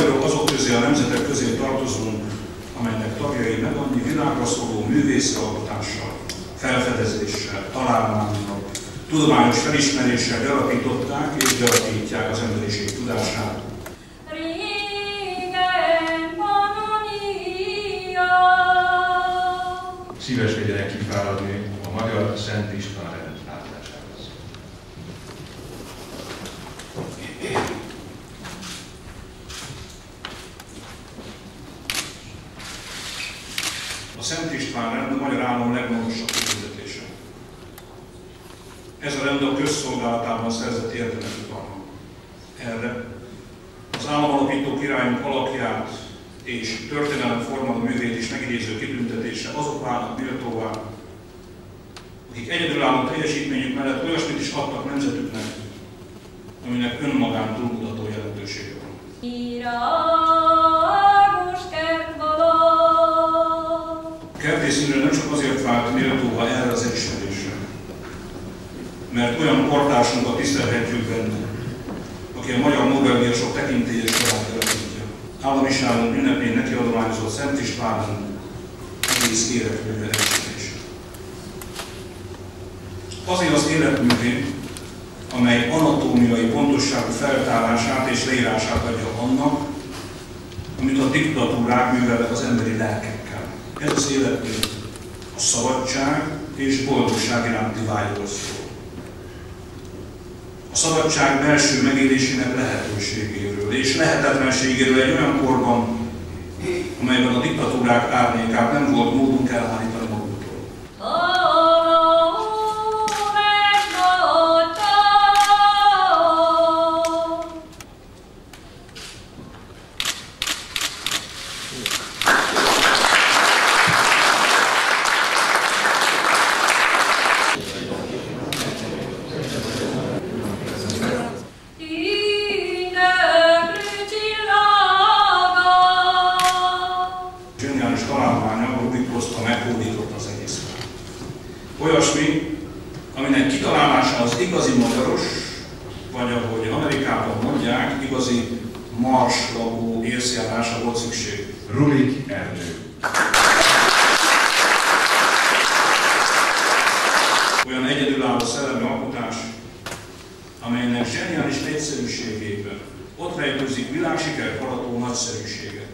vagyok azok közé a nemzetek közé tartozunk, amelynek tagjai meg annyi világra szóló művészi alkotással, felfedezéssel, találmányjal, tudományos felismeréssel gyarapították és gyarapítják az emberiség tudását, szíves legyenek kifáradni a Magyar Szent István A Szent István rend a magyar állam legmagasabb kitüntetése. Ez a rend a közszolgálatában szerzett érdemes utalma. Erre az államalapító királyunk alakját és történelem formáló művét is megidéző kitüntetése azok válnak méltóvá, akik egyedülálló teljesítményük mellett olyasmit is adtak nemzetüknek, aminek önmagán túlmutató A kertész Imre nem csak azért vált méltóvá erre az elismerésre, mert olyan kortársunkat tisztelhetjük benne, aki a magyar Nobel-díjasok tekintélyes alapítja. Államiságunk ünnepén neki adományozott Szent Istvánunk egész életműve elismerése. Azért az életművé, amely anatómiai pontosságú feltárását és leírását adja annak, amit a diktatúrák művelnek az emberi lelkekkel. Ez az életmű a szabadság és boldogság iránti vágyról szól. A szabadság belső megélésének lehetőségéről és lehetetlenségéről egy olyan korban, amelyben a diktatúrák árnyékát nem volt módunk elhárítani magunktól. Meghódított az egészet. Olyasmi, aminek kitalálása az igazi magyaros, vagy ahogy Amerikában mondják, igazi marslagú észjárása volt szükség. Rubik Ernő. Olyan egyedülálló szellemi alkotás, amelynek zseniális egyszerűségében ott rejtőzik világsikert arató nagyszerűsége.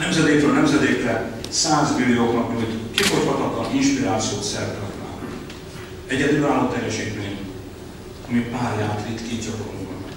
Nemzedékről nemzedékre százmillióknak nyújt kifogyhatatlan inspirációt szertartnál. Egyedülálló teljesítmény, ami párját ritkítja korunkban.